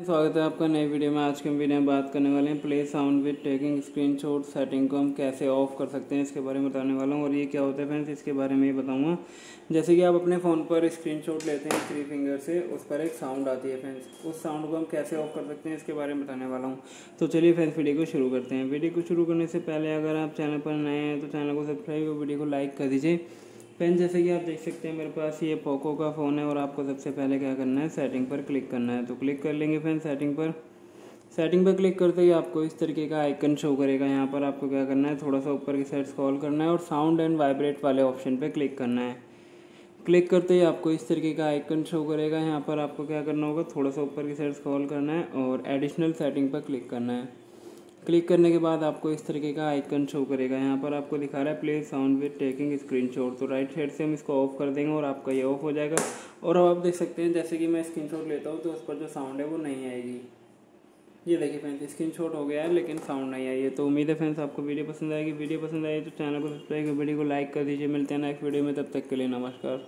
स्वागत है आपका नई वीडियो में। आज के वीडियो में बात करने वाले हैं। Play sound with taking screenshot setting को हम कैसे ऑफ़ कर सकते हैं, इसके बारे में बताने वाला हूँ। और ये क्या होता है फ्रेंड्स इसके बारे में ही बताऊँगा। जैसे कि आप अपने फ़ोन पर स्क्रीनशॉट लेते हैं थ्री फिंगर से, उस पर एक साउंड आती है फ्रेंड्स उस साउंड को हम कैसे ऑफ़ कर सकते हैं, इसके बारे में बताने वाला हूँ। तो चलिए फ्रेंड्स वीडियो को शुरू करते हैं। वीडियो को शुरू करने से पहले अगर आप चैनल पर नए हैं तो चैनल को सब्सक्राइब और वीडियो को लाइक कर दीजिए। पेन, जैसे कि आप देख सकते हैं, मेरे पास ये पोको का फ़ोन है और आपको सबसे पहले क्या करना है सेटिंग पर क्लिक करना है। तो क्लिक कर लेंगे फ्रेंड सेटिंग पर। सेटिंग पर क्लिक करते ही आपको इस तरीके का आइकन शो करेगा। यहाँ पर आपको क्या करना है, थोड़ा सा ऊपर की साइड स्क्रॉल करना है और साउंड एंड वाइब्रेट वाले ऑप्शन पर क्लिक करना है। क्लिक करते ही आपको इस तरीके का आइकन शो करेगा। यहाँ पर आपको क्या करना होगा, थोड़ा सा ऊपर की साइड स्क्रॉल करना है और एडिशनल सेटिंग पर क्लिक करना है। क्लिक करने के बाद आपको इस तरीके का आइकन शो करेगा। यहाँ पर आपको दिखा रहा है play sound with taking screenshot. तो राइट साइड से हम इसको ऑफ़ कर देंगे और आपका ये ऑफ़ हो जाएगा। और अब आप देख सकते हैं, जैसे कि मैं स्क्रीनशॉट लेता हूँ तो उस पर जो साउंड है वो नहीं आएगी। ये देखिए फ्रेंड्स स्क्रीन शॉट हो गया है, लेकिन साउंड नहीं आई है। तो उम्मीद है फ्रेंड्स, आपको वीडियो पसंद आएगी। वीडियो पसंद आई तो चैनल को सब्सक्राइब, वीडियो को लाइक कर दीजिए। मिलते हैं नेक्स्ट वीडियो में, तब तक के लिए नमस्कार।